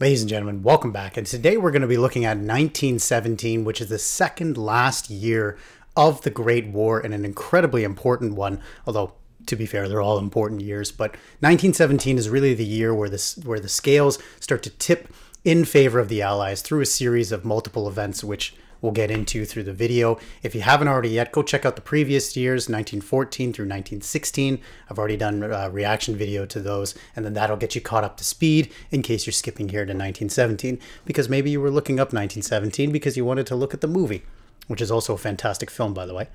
Ladies and gentlemen, welcome back. And today we're going to be looking at 1917, which is the second last year of the Great War and an incredibly important one. Although, to be fair, they're all important years. But 1917 is really the year where this where the scales start to tip in favor of the Allies through a series of multiple events, which we'll get into through the video. If you haven't already yet, go check out the previous years, 1914 through 1916. I've already done a reaction video to those, and then that'll get you caught up to speed in case you're skipping here to 1917, because maybe you were looking up 1917 because you wanted to look at the movie, which is also a fantastic film, by the way.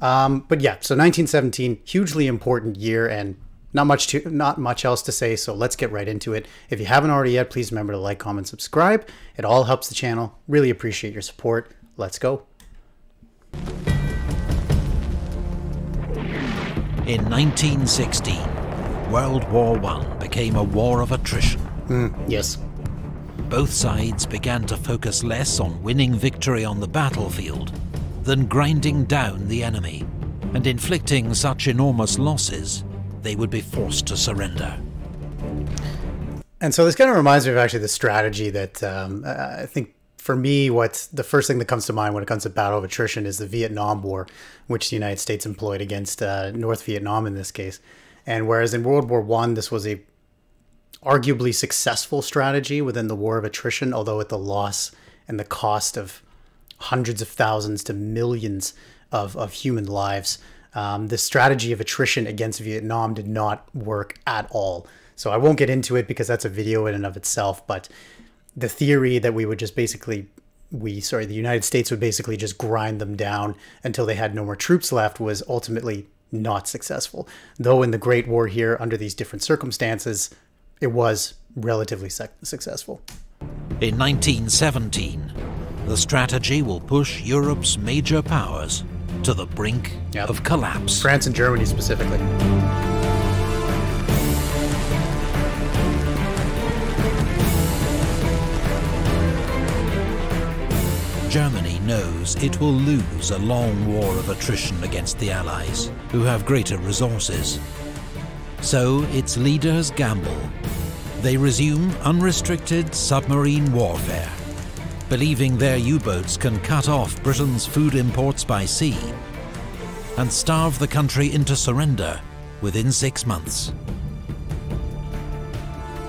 Um, but yeah, so 1917, hugely important year, and not much to not much else to say so let's get right into it if you haven't already yet please remember to like comment subscribe it all helps the channel really appreciate your support let's go In 1916, World War I became a war of attrition. mm, yes Both sides began to focus less on winning victory on the battlefield than grinding down the enemy and inflicting such enormous losses they would be forced to surrender. And so this kind of reminds me of actually the strategy that um, I think for me, what the first thing that comes to mind when it comes to battle of attrition is the Vietnam War, which the United States employed against uh, North Vietnam in this case. And whereas in World War One, this was a arguably successful strategy within the war of attrition, although at the loss and the cost of hundreds of thousands to millions of, of human lives. Um, the strategy of attrition against Vietnam did not work at all. So I won't get into it because that's a video in and of itself. But the theory that we would just basically, we, sorry, the United States would basically just grind them down until they had no more troops left was ultimately not successful. Though in the Great War here, under these different circumstances, it was relatively successful. In 1917, the strategy will push Europe's major powers to the brink yep. of collapse. France and Germany specifically. Germany knows it will lose a long war of attrition against the Allies, who have greater resources. So its leaders gamble. They resume unrestricted submarine warfare believing their U-boats can cut off Britain's food imports by sea and starve the country into surrender within six months.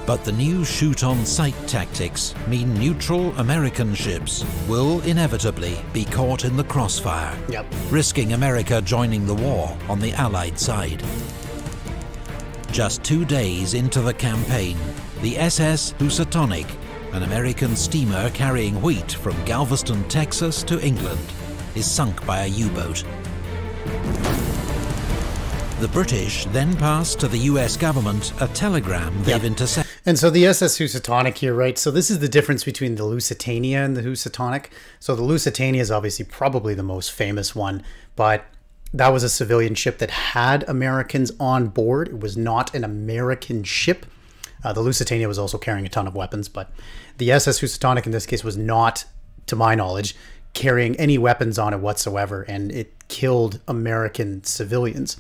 But the new shoot-on-sight tactics mean neutral American ships will inevitably be caught in the crossfire, yep. risking America joining the war on the Allied side. Just two days into the campaign, the SS Housatonic an American steamer carrying wheat from Galveston, Texas to England, is sunk by a U-boat. The British then pass to the US government a telegram they've intercepted. And so the SS Housatonic here, right? So this is the difference between the Lusitania and the Housatonic. So the Lusitania is obviously probably the most famous one, but that was a civilian ship that had Americans on board. It was not an American ship. Uh, the Lusitania was also carrying a ton of weapons, but the SS Housatonic in this case was not, to my knowledge, carrying any weapons on it whatsoever, and it killed American civilians.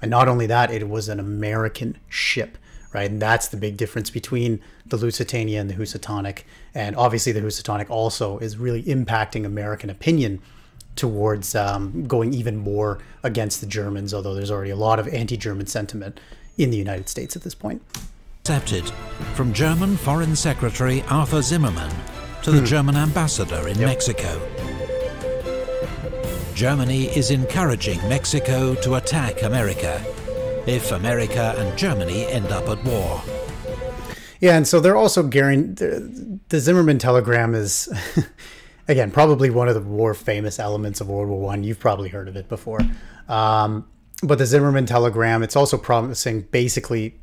And not only that, it was an American ship, right? And that's the big difference between the Lusitania and the Housatonic. And obviously, the Housatonic also is really impacting American opinion towards um, going even more against the Germans, although there's already a lot of anti German sentiment in the United States at this point accepted from German Foreign Secretary Arthur Zimmermann to the hmm. German ambassador in yep. Mexico. Germany is encouraging Mexico to attack America if America and Germany end up at war. Yeah, and so they're also guaranteeing the Zimmerman telegram is again probably one of the more famous elements of World War One. You've probably heard of it before. Um, but the Zimmerman telegram, it's also promising basically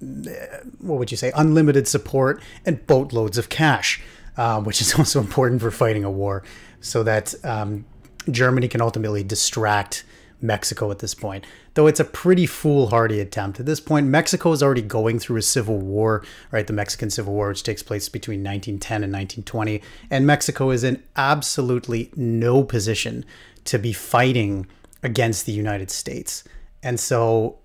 what would you say, unlimited support and boatloads of cash, um, which is also important for fighting a war, so that um, Germany can ultimately distract Mexico at this point. Though it's a pretty foolhardy attempt. At this point, Mexico is already going through a civil war, right? The Mexican Civil War, which takes place between 1910 and 1920. And Mexico is in absolutely no position to be fighting against the United States. And so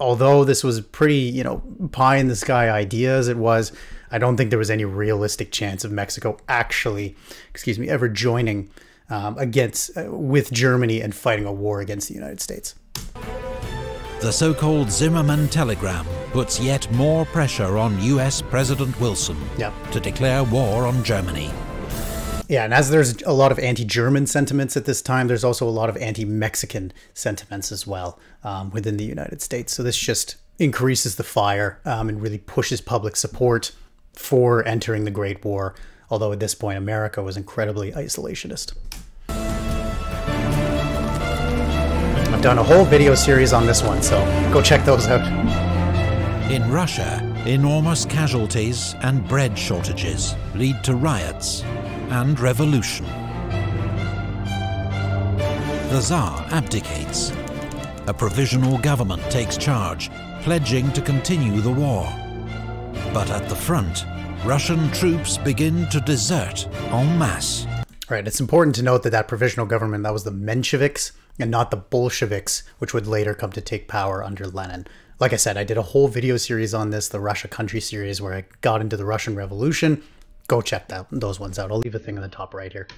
although this was pretty, you know, pie in the sky idea as it was, I don't think there was any realistic chance of Mexico actually, excuse me, ever joining um, against uh, with Germany and fighting a war against the United States. The so called Zimmerman telegram puts yet more pressure on US President Wilson yep. to declare war on Germany. Yeah, and as there's a lot of anti German sentiments at this time, there's also a lot of anti Mexican sentiments as well um, within the United States. So this just increases the fire um, and really pushes public support for entering the Great War, although at this point, America was incredibly isolationist. I've done a whole video series on this one, so go check those out. In Russia, enormous casualties and bread shortages lead to riots and revolution. The Tsar abdicates. A provisional government takes charge, pledging to continue the war. But at the front, Russian troops begin to desert en masse. Right, it's important to note that that provisional government, that was the Mensheviks and not the Bolsheviks, which would later come to take power under Lenin. Like I said, I did a whole video series on this, the Russia Country series, where I got into the Russian Revolution. Go check that, those ones out. I'll leave a thing in the top right here.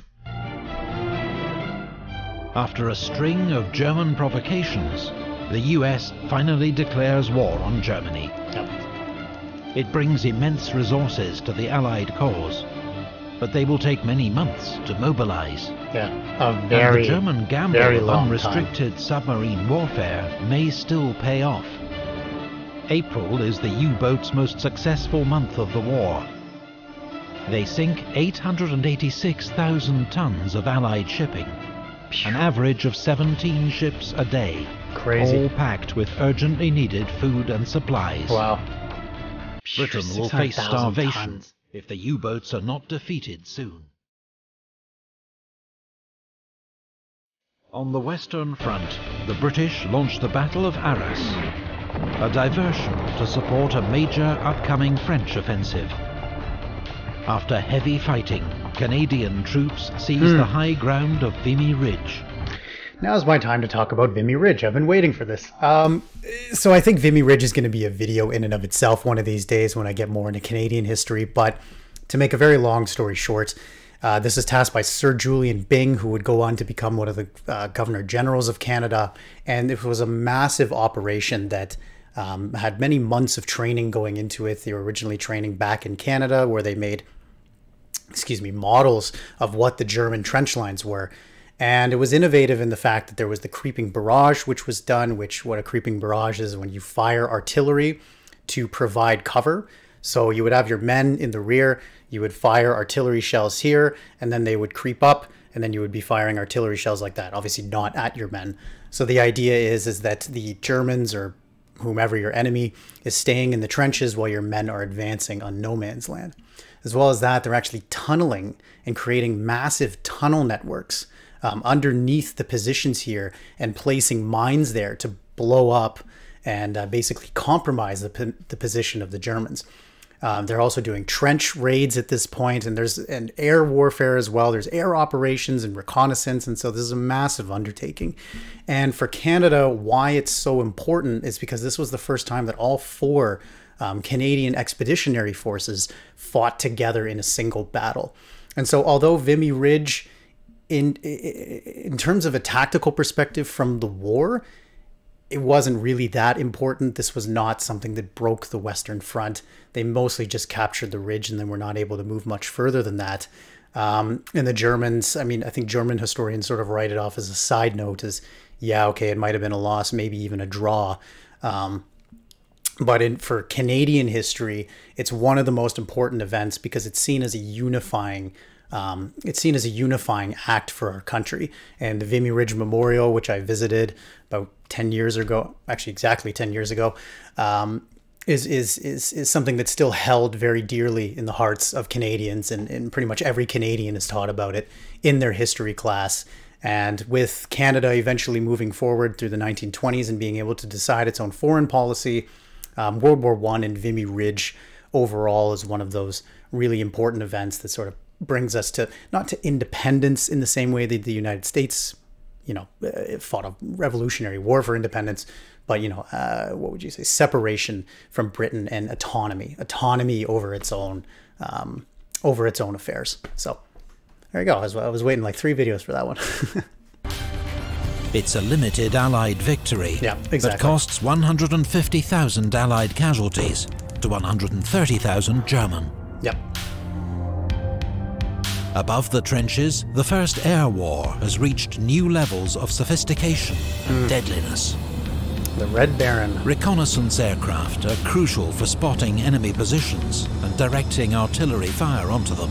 After a string of German provocations, the US finally declares war on Germany. Yep. It brings immense resources to the Allied cause, but they will take many months to mobilize. Yeah, a very, and the German gamble very of long unrestricted time. submarine warfare may still pay off. April is the U-boat's most successful month of the war. They sink 886,000 tons of Allied shipping, an average of 17 ships a day, Crazy. all packed with urgently needed food and supplies. Wow. Britain will face starvation tons. If the U-boats are not defeated soon. On the Western Front, the British launched the Battle of Arras, a diversion to support a major upcoming French offensive. After heavy fighting, Canadian troops seized hmm. the high ground of Vimy Ridge. Now's my time to talk about Vimy Ridge. I've been waiting for this. Um, so I think Vimy Ridge is going to be a video in and of itself one of these days when I get more into Canadian history. But to make a very long story short, uh, this is tasked by Sir Julian Byng, who would go on to become one of the uh, Governor Generals of Canada. And it was a massive operation that um, had many months of training going into it. They were originally training back in Canada, where they made, excuse me, models of what the German trench lines were. And it was innovative in the fact that there was the creeping barrage, which was done, which what a creeping barrage is when you fire artillery to provide cover. So you would have your men in the rear, you would fire artillery shells here, and then they would creep up, and then you would be firing artillery shells like that, obviously not at your men. So the idea is is that the Germans or whomever your enemy is staying in the trenches while your men are advancing on no man's land. As well as that, they're actually tunneling and creating massive tunnel networks um, underneath the positions here and placing mines there to blow up and uh, basically compromise the, the position of the Germans. Um, they're also doing trench raids at this point, and there's an air warfare as well. There's air operations and reconnaissance, and so this is a massive undertaking. And for Canada, why it's so important is because this was the first time that all four um, Canadian expeditionary forces fought together in a single battle. And so, although Vimy Ridge, in in terms of a tactical perspective from the war, it wasn't really that important. This was not something that broke the Western Front. They mostly just captured the ridge and then were not able to move much further than that. Um, and the Germans, I mean, I think German historians sort of write it off as a side note as, yeah, okay, it might have been a loss, maybe even a draw. Um, but in, for Canadian history, it's one of the most important events because it's seen as a unifying um, it's seen as a unifying act for our country. And the Vimy Ridge Memorial, which I visited about 10 years ago, actually exactly 10 years ago, um, is, is, is, is something that's still held very dearly in the hearts of Canadians. And, and pretty much every Canadian is taught about it in their history class. And with Canada eventually moving forward through the 1920s and being able to decide its own foreign policy, um, World War One and Vimy Ridge overall is one of those really important events that sort of brings us to not to independence in the same way that the United States, you know, uh, fought a revolutionary war for independence, but you know, uh, what would you say? Separation from Britain and autonomy, autonomy over its own, um, over its own affairs. So there you go. I was, I was waiting like three videos for that one. it's a limited Allied victory yeah, exactly. that costs 150,000 Allied casualties to 130,000 German. Yep. Above the trenches, the First Air War has reached new levels of sophistication and mm. deadliness. The Red Baron. Reconnaissance aircraft are crucial for spotting enemy positions and directing artillery fire onto them.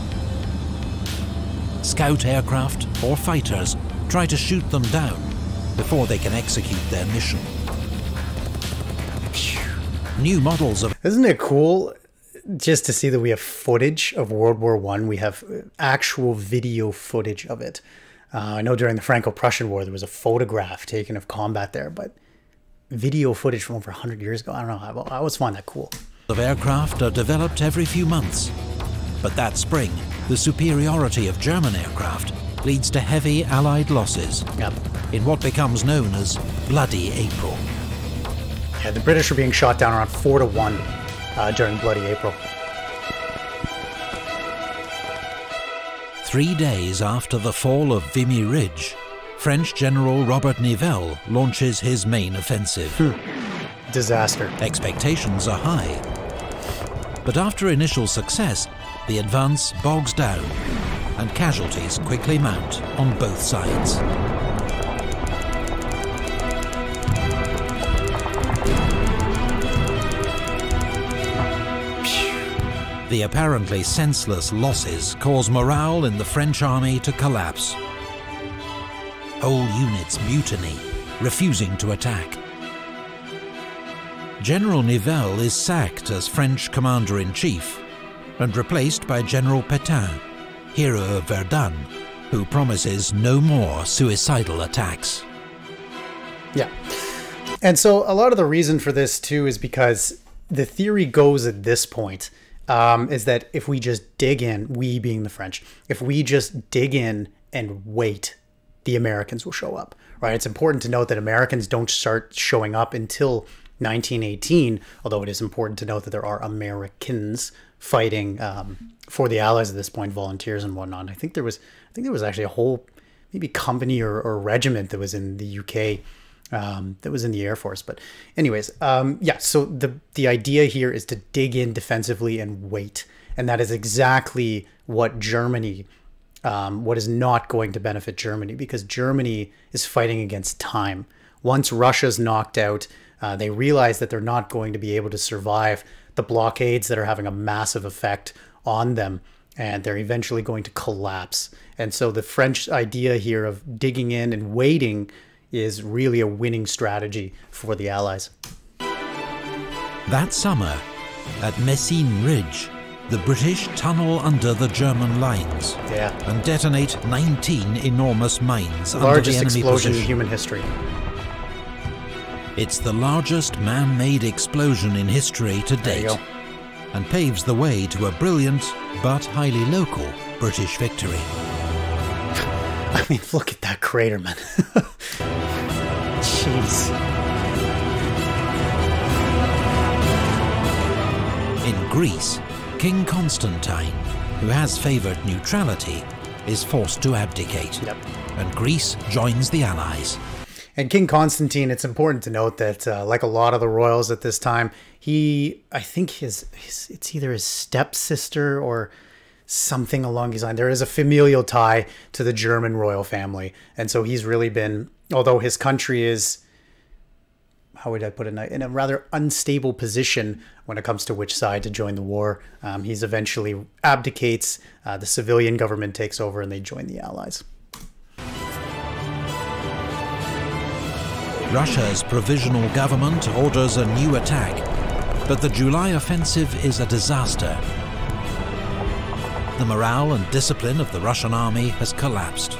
Scout aircraft or fighters try to shoot them down before they can execute their mission. New models of... Isn't it cool just to see that we have footage of World War One? We have actual video footage of it. Uh, I know during the Franco-Prussian War there was a photograph taken of combat there, but video footage from over 100 years ago. I don't know. I, always find that cool. Of aircraft are developed every few months. But that spring, the superiority of German aircraft leads to heavy Allied losses yep. in what becomes known as Bloody April. Yeah, the British are being shot down around 4 to 1 uh, during Bloody April. Three days after the fall of Vimy Ridge, French General Robert Nivelle launches his main offensive. Hmm. Disaster. Expectations are high. But after initial success, the advance bogs down, and casualties quickly mount on both sides. The apparently senseless losses cause morale in the French army to collapse whole units mutiny, refusing to attack. General Nivelle is sacked as French commander-in-chief and replaced by General Pétain, hero of Verdun, who promises no more suicidal attacks. Yeah. And so a lot of the reason for this too is because the theory goes at this point um, is that if we just dig in, we being the French, if we just dig in and wait the Americans will show up, right? It's important to note that Americans don't start showing up until 1918, although it is important to note that there are Americans fighting um, for the Allies at this point, volunteers and whatnot. I think there was, I think there was actually a whole maybe company or, or regiment that was in the UK um, that was in the Air Force. But anyways, um, yeah. So the the idea here is to dig in defensively and wait, and that is exactly what Germany um, what is not going to benefit Germany because Germany is fighting against time. Once Russia's knocked out, uh, they realize that they're not going to be able to survive the blockades that are having a massive effect on them, and they're eventually going to collapse. And so the French idea here of digging in and waiting is really a winning strategy for the Allies. That summer, at Messines Ridge, the British tunnel under the German lines yeah. and detonate 19 enormous mines the under the enemy explosion position. in human history. It's the largest man-made explosion in history to date and paves the way to a brilliant but highly local British victory. I mean, look at that crater, man. Jeez. In Greece, King Constantine, who has favoured neutrality, is forced to abdicate, yep. and Greece joins the Allies. And King Constantine, it's important to note that, uh, like a lot of the royals at this time, he, I think his, his it's either his stepsister or something along these lines. There is a familial tie to the German royal family, and so he's really been, although his country is how would I put it, in a rather unstable position when it comes to which side to join the war. Um, he's eventually abdicates, uh, the civilian government takes over, and they join the Allies. Russia's provisional government orders a new attack, but the July offensive is a disaster. The morale and discipline of the Russian army has collapsed.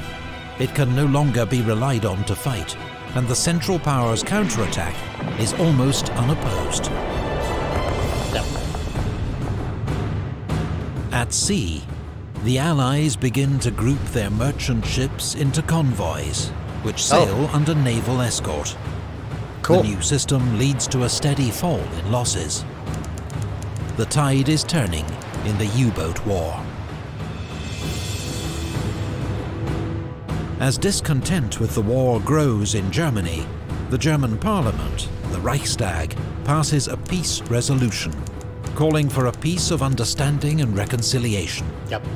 It can no longer be relied on to fight and the Central Powers counterattack is almost unopposed. At sea, the Allies begin to group their merchant ships into convoys, which oh. sail oh. under naval escort. Cool. The new system leads to a steady fall in losses. The tide is turning in the U-boat war. As discontent with the war grows in Germany, the German parliament, the Reichstag, passes a peace resolution, calling for a peace of understanding and reconciliation. Yep.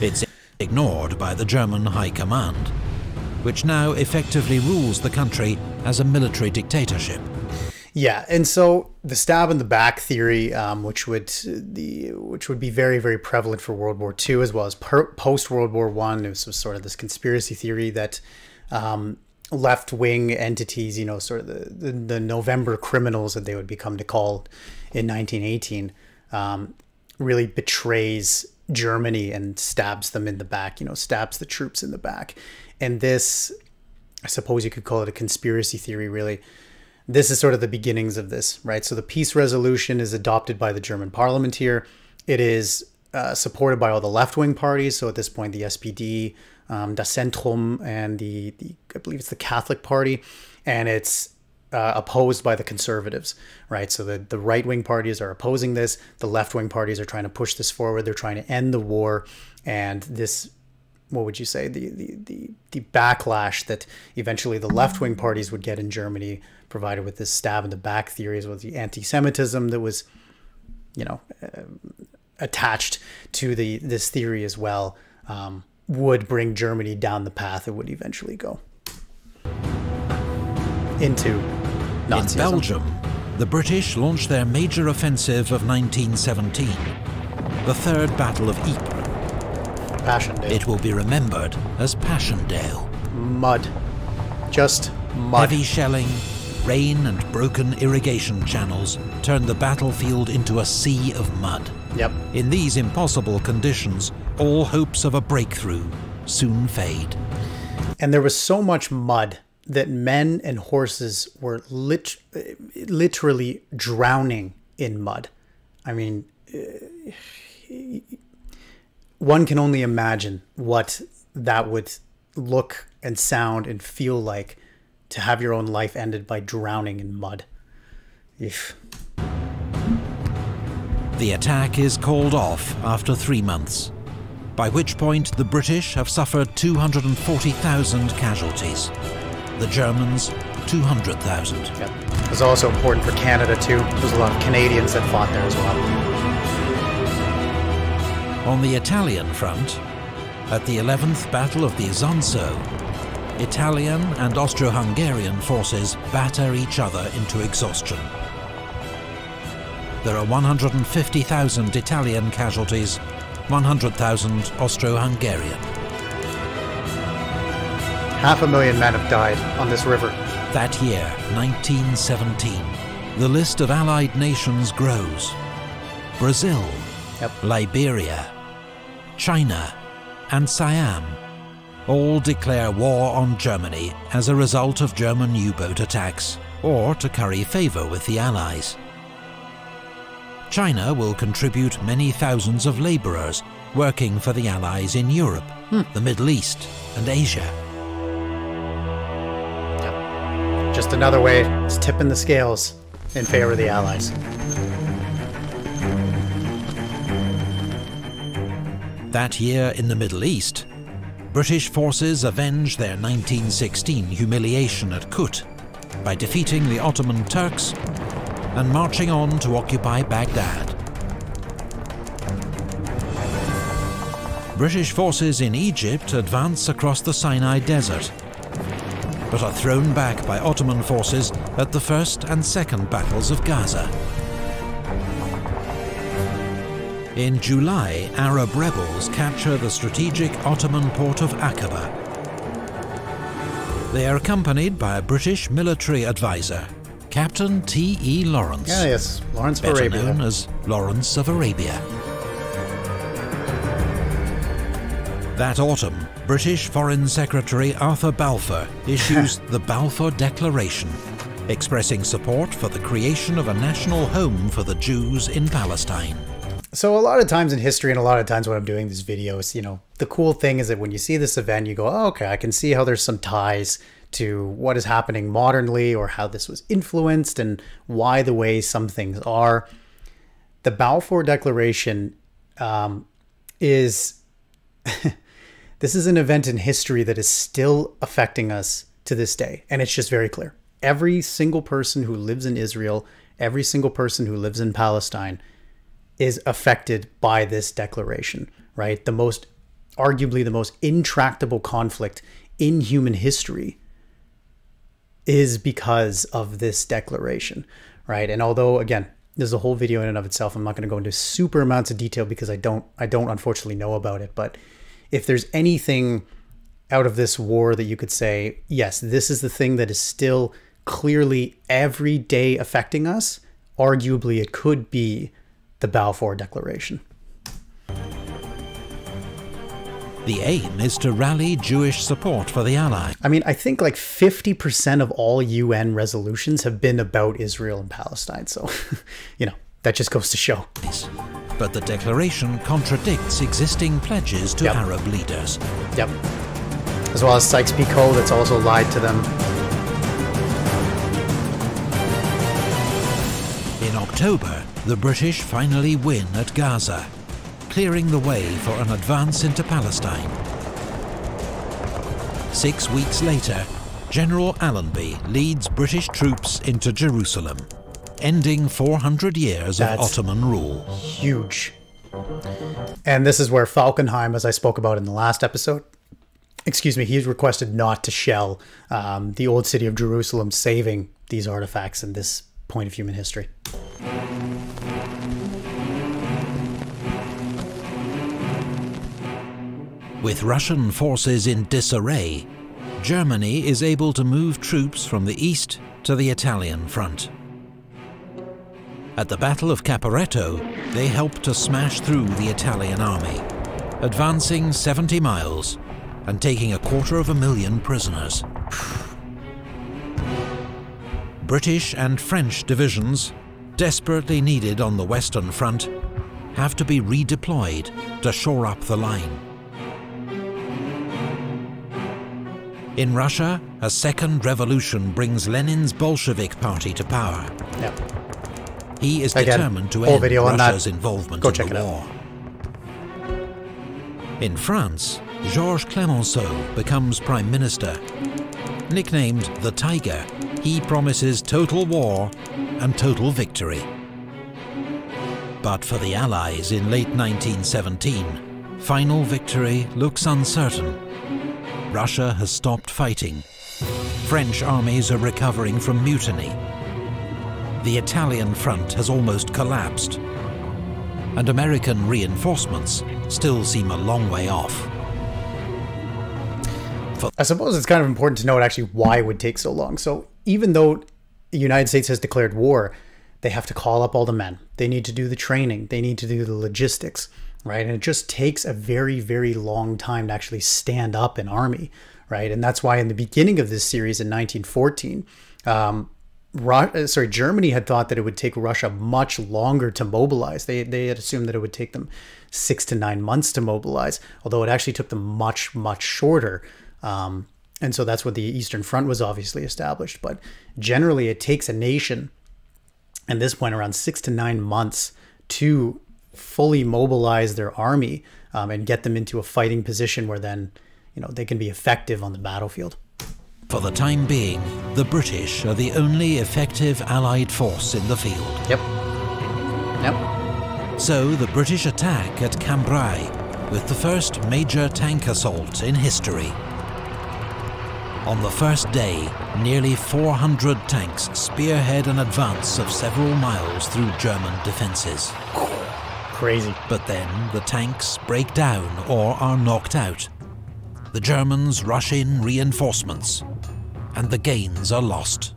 It's ignored by the German High Command, which now effectively rules the country as a military dictatorship. Yeah, and so the stab in the back theory, um, which would the which would be very very prevalent for World War II as well as post World War One, it was sort of this conspiracy theory that um, left wing entities, you know, sort of the, the, the November criminals that they would become to call in 1918, um, really betrays Germany and stabs them in the back. You know, stabs the troops in the back, and this, I suppose you could call it a conspiracy theory, really this is sort of the beginnings of this, right? So the peace resolution is adopted by the German parliament here. It is uh, supported by all the left wing parties. So at this point, the SPD, um, Das Zentrum, and the, the, I believe it's the Catholic Party, and it's uh, opposed by the conservatives, right? So the, the right wing parties are opposing this. The left wing parties are trying to push this forward. They're trying to end the war. And this, what would you say, the, the, the, the backlash that eventually the left wing parties would get in Germany provided with this stab in the back theory theories was the anti-Semitism that was, you know, uh, attached to the this theory as well, um, would bring Germany down the path it would eventually go into Nazism. In Belgium, the British launched their major offensive of 1917, the Third Battle of Ypres. Passchendaele. It will be remembered as Passchendaele. Mud. Just mud. Heavy shelling, Rain and broken irrigation channels turned the battlefield into a sea of mud. Yep. In these impossible conditions, all hopes of a breakthrough soon fade. And there was so much mud that men and horses were lit- literally drowning in mud. I mean, uh, one can only imagine what that would look and sound and feel like to have your own life ended by drowning in mud. If The attack is called off after three months, by which point the British have suffered 240,000 casualties. The Germans, 200,000. Yep. It was also important for Canada too. There's a lot of Canadians that fought there as well. On the Italian front, at the 11th Battle of the Isonzo, Italian and Austro-Hungarian forces batter each other into exhaustion. There are 150,000 Italian casualties, 100,000 Austro-Hungarian. Half a million men have died on this river. That year, 1917, the list of Allied nations grows. Brazil, yep. Liberia, China, and Siam all declare war on Germany as a result of German U-boat attacks, or to curry favour with the Allies. China will contribute many thousands of labourers working for the Allies in Europe, hmm. the Middle East and Asia. Yep. Just another way to tipping the scales in favour of the Allies. That year in the Middle East, British forces avenged their 1916 humiliation at Kut by defeating the Ottoman Turks and marching on to occupy Baghdad. British forces in Egypt advance across the Sinai Desert, but are thrown back by Ottoman forces at the First and Second Battles of Gaza. In July, Arab rebels capture the strategic Ottoman port of Aqaba. They are accompanied by a British military advisor, Captain T.E. Lawrence. Yeah, yes, Lawrence of better Arabia. known as Lawrence of Arabia. That autumn, British Foreign Secretary Arthur Balfour issues the Balfour Declaration, expressing support for the creation of a national home for the Jews in Palestine. So a lot of times in history and a lot of times when I'm doing these videos, you know, the cool thing is that when you see this event, you go, oh, okay, I can see how there's some ties to what is happening modernly or how this was influenced and why the way some things are. The Balfour Declaration um, is this is an event in history that is still affecting us to this day, and it's just very clear. Every single person who lives in Israel, every single person who lives in Palestine is affected by this declaration, right? The most, arguably, the most intractable conflict in human history is because of this declaration, right? And although, again, there's a whole video in and of itself, I'm not going to go into super amounts of detail because I don't, I don't unfortunately know about it. But if there's anything out of this war that you could say, yes, this is the thing that is still clearly every day affecting us, arguably it could be the Balfour Declaration. The aim is to rally Jewish support for the Allies. I mean, I think like 50% of all UN resolutions have been about Israel and Palestine. So, you know, that just goes to show. But the declaration contradicts existing pledges to Yep. Arab leaders. Yep. As well as Sykes-Picot, that's also lied to them. In October, the British finally win at Gaza, clearing the way for an advance into Palestine. Six weeks later, General Allenby leads British troops into Jerusalem, ending 400 years of Ottoman rule. Huge. And this is where Falkenhayn, as I spoke about in the last episode, excuse me, he's requested not to shell um, the old city of Jerusalem, saving these artifacts in this point of human history. With Russian forces in disarray, Germany is able to move troops from the east to the Italian front. At the Battle of Caporetto, they helped to smash through the Italian army, advancing 70 miles and taking a quarter of a million prisoners. British and French divisions, desperately needed on the Western Front, have to be redeployed to shore up the line. In Russia, a second revolution brings Lenin's Bolshevik party to power. Yep. He is Again, determined to end video on that. Russia's involvement Go in check the it out. war. In France, Georges Clemenceau becomes prime minister. Nicknamed the Tiger, he promises total war and total victory. But for the Allies in late 1917, final victory looks uncertain. Russia has stopped fighting. French armies are recovering from mutiny. The Italian front has almost collapsed. And American reinforcements still seem a long way off. I suppose it's kind of important to note actually why it would take so long. So even though the United States has declared war, they have to call up all the men. They need to do the training. They need to do the logistics, right? And it just takes a very, very long time to actually stand up an army, right? And that's why in the beginning of this series in 1914, um, uh, sorry, Germany had thought that it would take Russia much longer to mobilize. They they had assumed that it would take them six to nine months to mobilize, although it actually took them much much shorter. Um, and so that's what the Eastern Front was obviously established. But generally, it takes a nation, at this point, around six to nine months to fully mobilize their army um, and get them into a fighting position where then you know they can be effective on the battlefield. For the time being, the British are the only effective Allied force in the field. Yep. Yep. So the British attack at Cambrai with the first major tank assault in history. On the first day, nearly 400 tanks spearhead an advance of several miles through German defences. Crazy. But then the tanks break down or are knocked out. The Germans rush in reinforcements, and the gains are lost.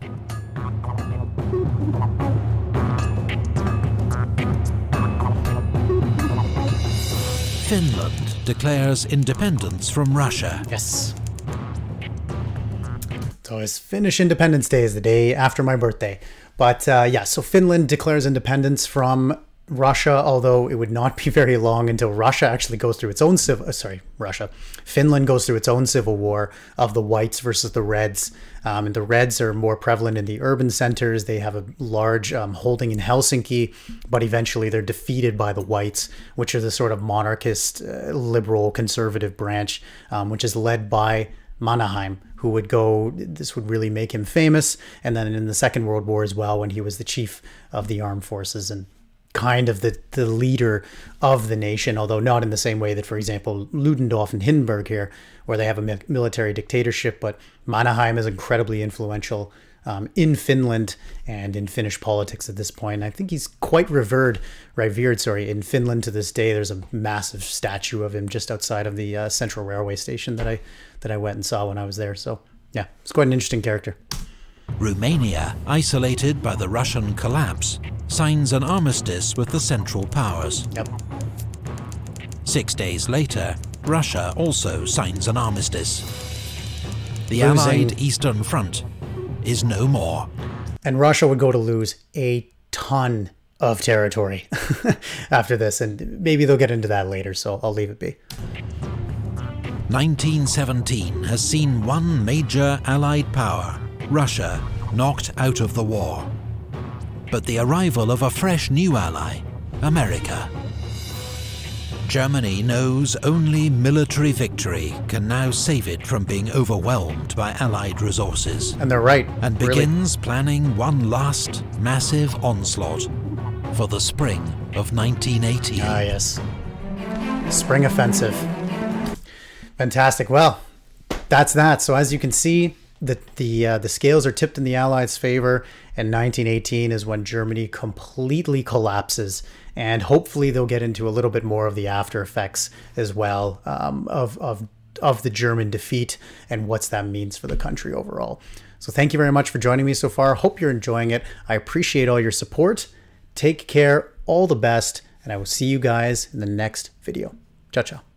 Finland declares independence from Russia. Yes. So it's Finnish Independence Day is the day after my birthday. But uh, yeah, so Finland declares independence from Russia, although it would not be very long until Russia actually goes through its own civil, uh, sorry, Russia, Finland goes through its own civil war of the whites versus the reds. Um, and the reds are more prevalent in the urban centers. They have a large um, holding in Helsinki, but eventually they're defeated by the whites, which are the sort of monarchist, uh, liberal, conservative branch, um, which is led by Mannerheim, who would go, this would really make him famous. And then in the Second World War as well, when he was the chief of the armed forces and kind of the, the leader of the nation, although not in the same way that, for example, Ludendorff and Hindenburg here, where they have a military dictatorship. But Mannerheim is incredibly influential um, in Finland and in Finnish politics at this point. I think he's quite revered, revered, sorry, in Finland to this day. There's a massive statue of him just outside of the uh, central railway station that I that I went and saw when I was there. So yeah, it's quite an interesting character. Romania, isolated by the Russian collapse, signs an armistice with the Central Powers. Yep. Six days later, Russia also signs an armistice. The Losing. Allied Eastern Front is no more. And Russia would go to lose a ton of territory after this, and maybe they'll get into that later, so I'll leave it be. 1917 has seen one major Allied power, Russia, knocked out of the war. But the arrival of a fresh new ally, America, Germany knows only military victory can now save it from being overwhelmed by Allied resources. And they're right. And really. begins planning one last massive onslaught for the spring of 1918. Ah, yes. Spring offensive. Fantastic. Well, that's that. So as you can see, the the uh, the scales are tipped in the Allies' favor, and 1918 is when Germany completely collapses and hopefully they'll get into a little bit more of the after effects as well um, of, of of the German defeat and what that means for the country overall. So thank you very much for joining me so far. Hope you're enjoying it. I appreciate all your support. Take care, all the best, and I will see you guys in the next video. Ciao, ciao.